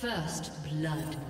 First blood.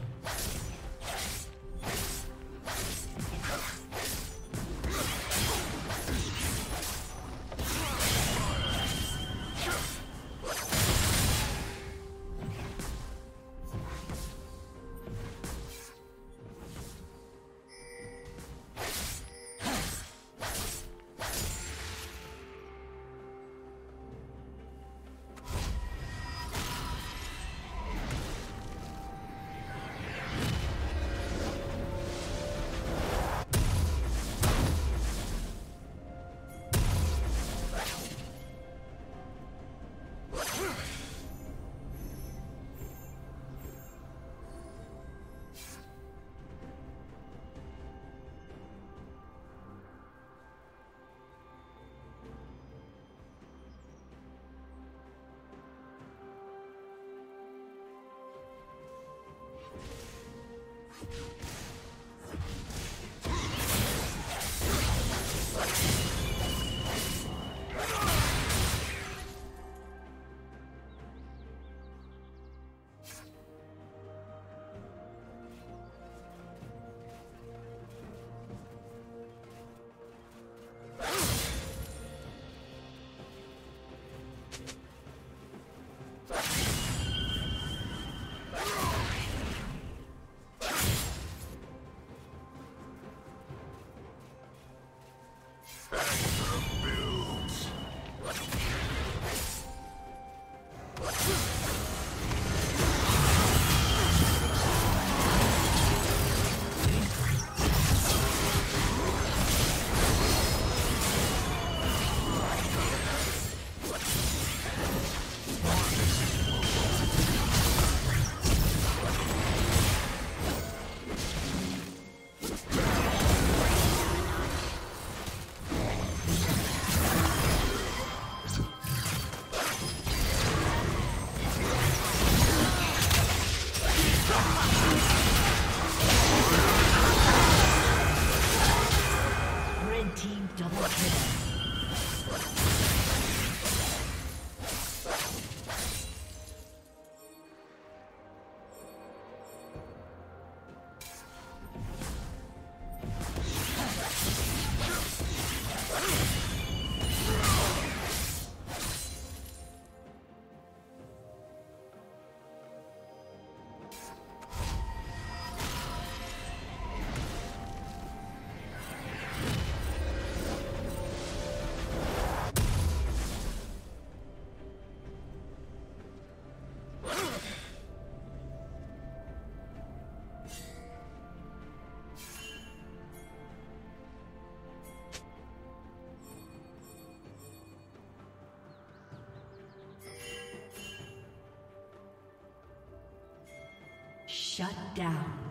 Shut down.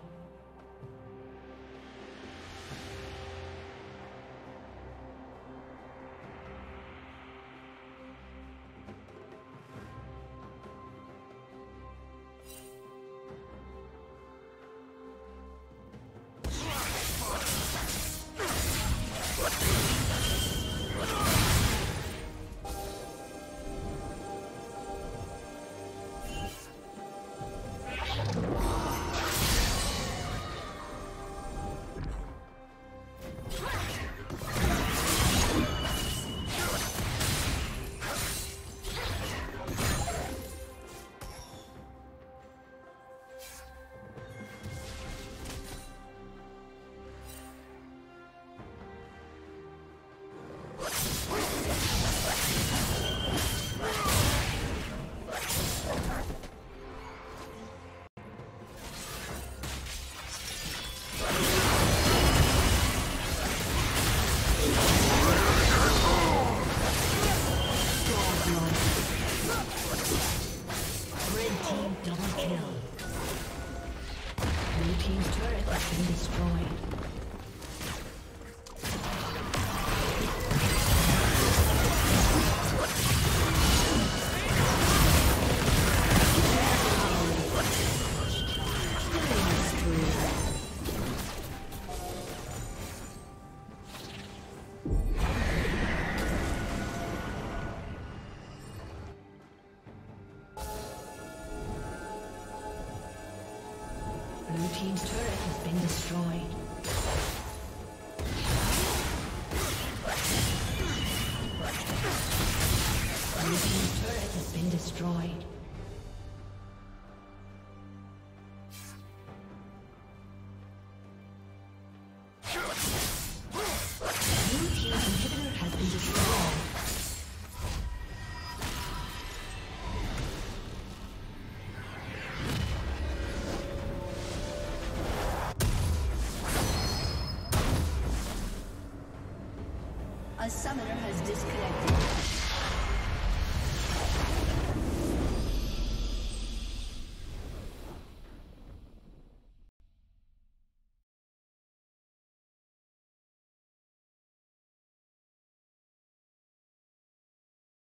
A summoner has disconnected.